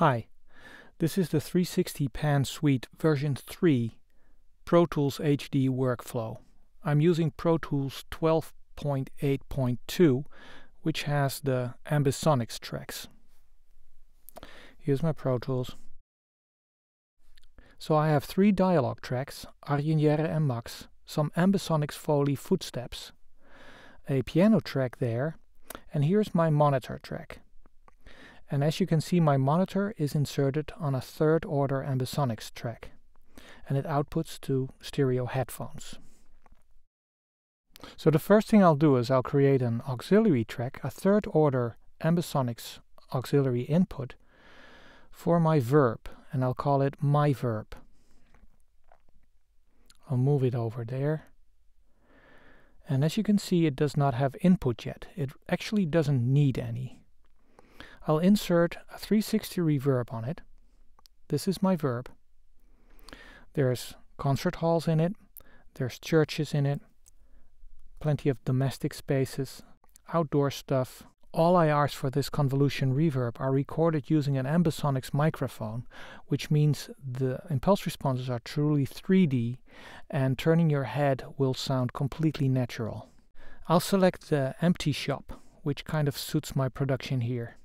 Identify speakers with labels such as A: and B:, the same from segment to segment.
A: Hi, this is the 360 Pan Suite version 3 Pro Tools HD workflow. I'm using Pro Tools 12.8.2 which has the ambisonics tracks. Here's my Pro Tools. So I have three dialogue tracks, Arjen and Max, some ambisonics Foley footsteps, a piano track there, and here's my monitor track. And as you can see my monitor is inserted on a third order ambisonics track and it outputs to stereo headphones. So the first thing I'll do is I'll create an auxiliary track, a third order ambisonics auxiliary input for my verb and I'll call it my verb. I'll move it over there. And as you can see it does not have input yet. It actually doesn't need any. I'll insert a 360 reverb on it. This is my verb. There's concert halls in it, there's churches in it, plenty of domestic spaces, outdoor stuff. All IRs for this convolution reverb are recorded using an ambisonics microphone, which means the impulse responses are truly 3D and turning your head will sound completely natural. I'll select the empty shop, which kind of suits my production here.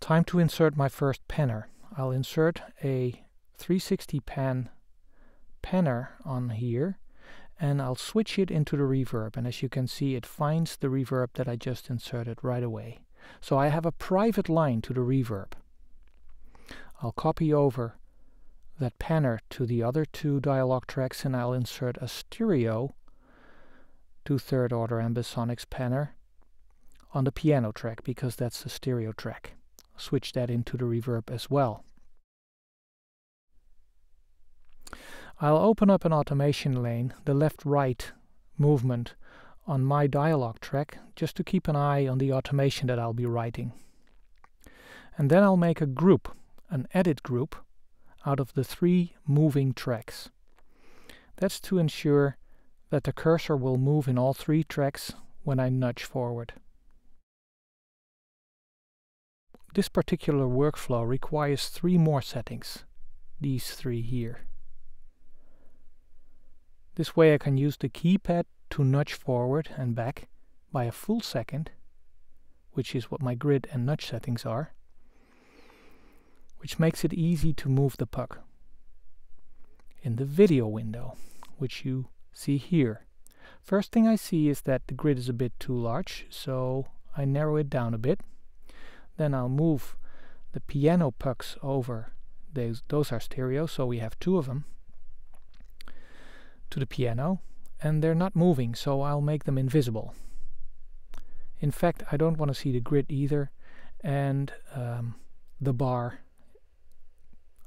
A: Time to insert my first panner. I'll insert a 360 pan panner on here and I'll switch it into the reverb and as you can see it finds the reverb that I just inserted right away. So I have a private line to the reverb. I'll copy over that panner to the other two dialogue tracks and I'll insert a stereo to third order ambisonics panner on the piano track because that's the stereo track switch that into the reverb as well. I'll open up an automation lane, the left-right movement on my dialogue track, just to keep an eye on the automation that I'll be writing. And then I'll make a group, an edit group, out of the three moving tracks. That's to ensure that the cursor will move in all three tracks when I nudge forward. This particular workflow requires three more settings, these three here. This way I can use the keypad to nudge forward and back by a full second, which is what my grid and nudge settings are, which makes it easy to move the puck. In the video window, which you see here, first thing I see is that the grid is a bit too large, so I narrow it down a bit then I'll move the piano pucks over. Those, those are stereo, so we have two of them to the piano and they're not moving, so I'll make them invisible. In fact, I don't want to see the grid either and um, the bar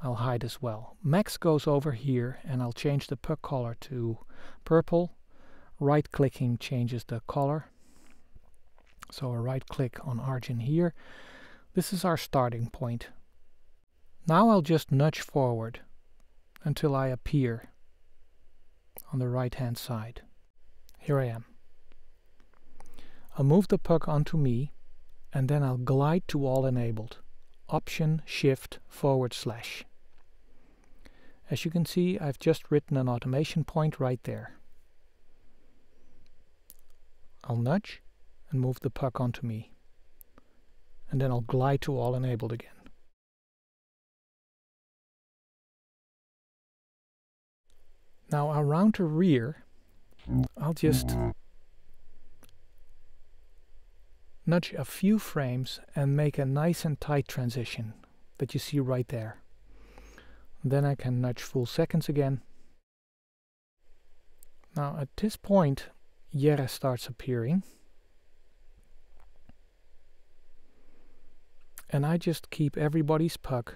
A: I'll hide as well. Max goes over here and I'll change the puck color to purple. Right clicking changes the color. So a right click on Arjen here this is our starting point. Now I'll just nudge forward until I appear on the right hand side. Here I am. I'll move the puck onto me and then I'll glide to all enabled. Option Shift forward slash. As you can see I've just written an automation point right there. I'll nudge and move the puck onto me and then I'll glide to all enabled again. Now around the rear, I'll just nudge a few frames and make a nice and tight transition that you see right there. Then I can nudge full seconds again. Now at this point, Jerre starts appearing. And I just keep everybody's puck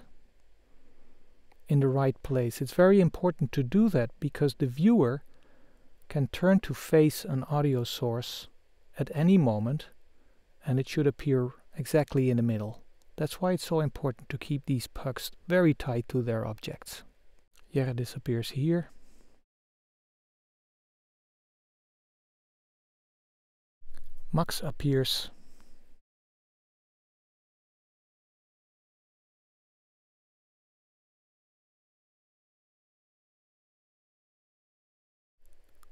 A: in the right place. It's very important to do that because the viewer can turn to face an audio source at any moment and it should appear exactly in the middle. That's why it's so important to keep these pucks very tight to their objects. Jerre disappears here. Max appears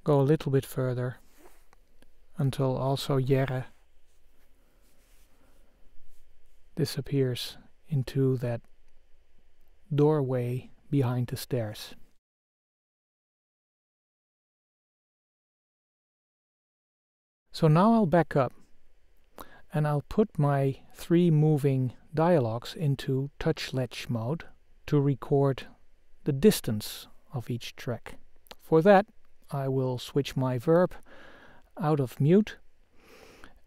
A: go a little bit further until also Jerre disappears into that doorway behind the stairs. So now I'll back up and I'll put my three moving dialogues into touch latch mode to record the distance of each track. For that I will switch my verb out of mute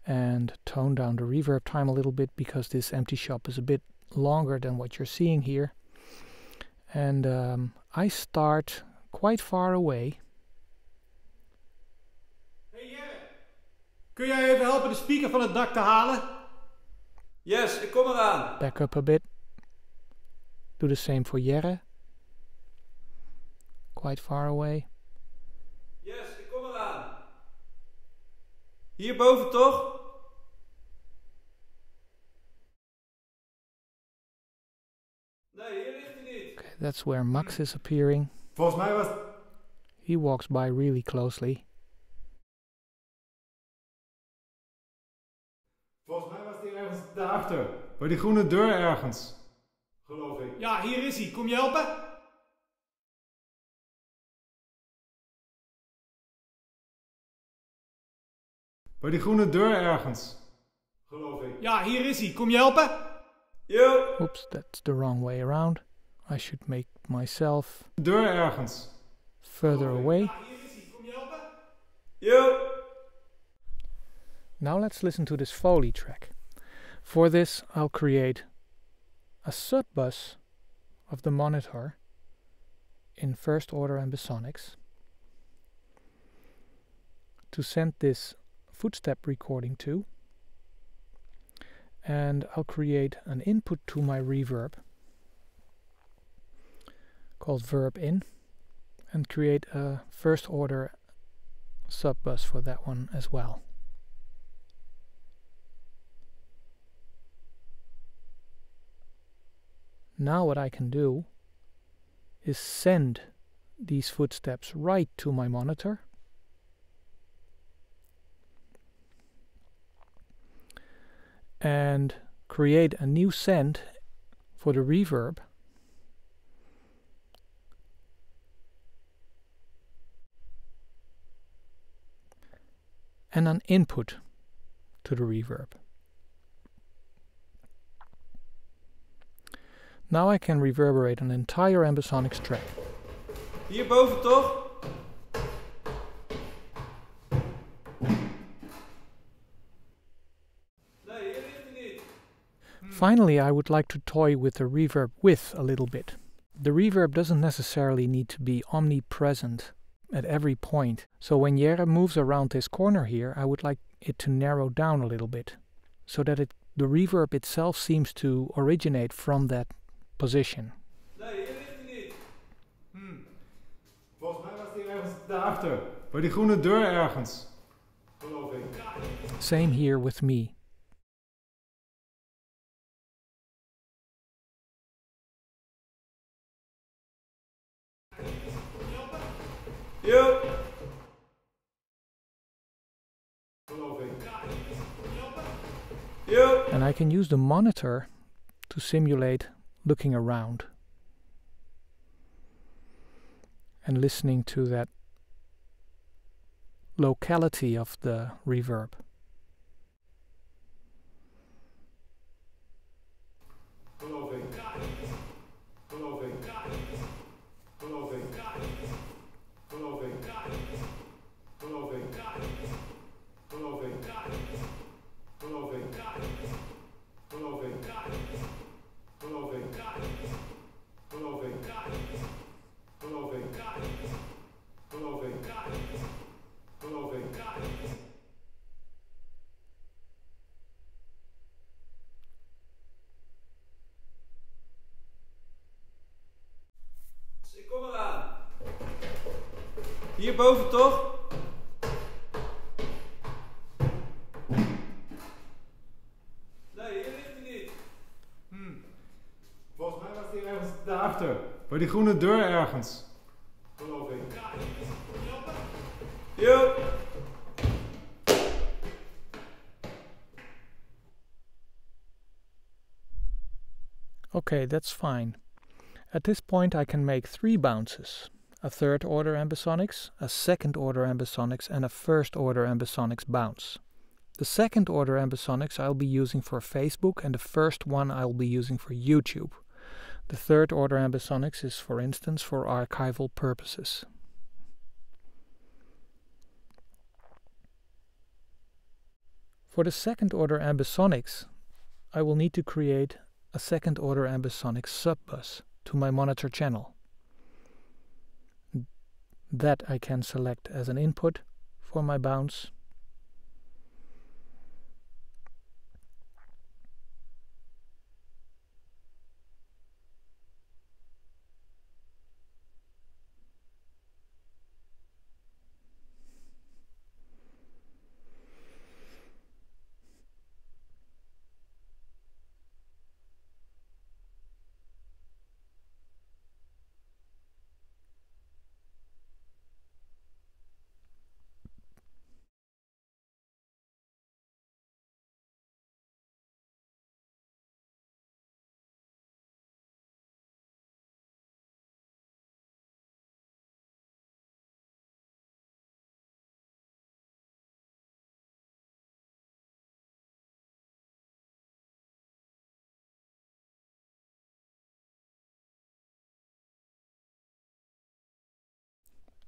A: and tone down the reverb time a little bit because this empty shop is a bit longer than what you're seeing here. And um, I start quite far away.
B: Hey Jerre, kun jij even helpen de speaker van het dak te halen?
C: Yes, ik kom eraan.
A: Back up a bit. Do the same for Jerre. Quite far away.
C: Hierboven toch? Nee, hier ligt hij niet.
A: Okay, that's where Max is appearing.
B: Volgens mij was...
A: He walks by really closely.
B: Volgens mij was die ergens daarachter. Bij die groene deur ergens. Geloof ik. Ja, hier is hij. Kom je helpen? Bij die groene deur ergens. Geloof ik. Ja, hier is hij. Kom je helpen?
C: Yo,
A: Oops, that's the wrong way around. I should make myself
B: Deur ergens.
A: further away.
B: hier is hij. Kom je helpen?
C: yo.
A: Now let's listen to this Foley track. For this, I'll create a subbus of the monitor in first order ambisonics to send this footstep recording to. And I'll create an input to my reverb called verb in and create a first order subbus for that one as well. Now what I can do is send these footsteps right to my monitor. And create a new send for the reverb. And an input to the reverb. Now I can reverberate an entire ambisonics track.
C: Hierboven toch? Nee, hier ligt hij niet.
A: Finally, I would like to toy with the reverb width a little bit. The reverb doesn't necessarily need to be omnipresent at every point. So when Jerre moves around this corner here, I would like it to narrow down a little bit so that it, the reverb itself seems to originate from that position.
C: Nee, hier ligt hij niet.
B: Volgens mij was die ergens daarachter. Bij die groene deur ergens.
A: Same here with me.
B: Ik.
C: yo.
A: And I can use the monitor to simulate looking around and listening to that locality of the reverb.
C: Hierboven toch? Nee, hier ligt hij niet.
B: Hmm. Volgens mij was die ergens daarachter. Bij die groene deur ergens. Geloof ik.
C: Yo.
A: Okay, that's fine. At this point I can make three bounces. A third order ambisonics, a second order ambisonics and a first order ambisonics bounce. The second order ambisonics I'll be using for Facebook and the first one I'll be using for YouTube. The third order ambisonics is for instance for archival purposes. For the second order ambisonics, I will need to create a second order ambisonic subbus to my monitor channel. That I can select as an input for my bounce.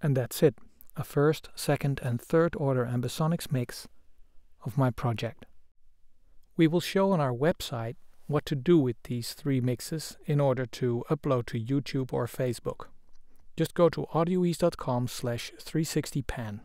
A: And that's it, a first, second and third order ambisonics mix of my project. We will show on our website what to do with these three mixes in order to upload to YouTube or Facebook. Just go to audioease.com slash 360pan.